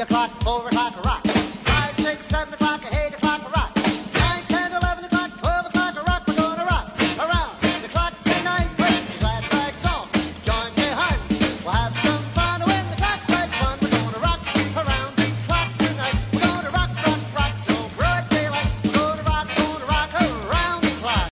o'clock for